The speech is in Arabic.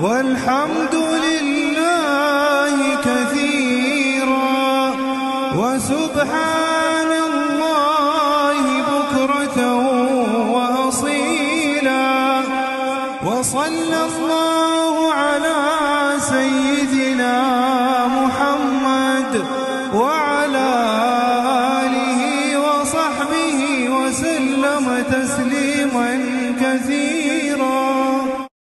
والحمد لله كثيرا وسبحان الله بكرة وأصيلا وصلى الله على سيدنا محمد وعلى آله وصحبه وسلم تسليما كثيرا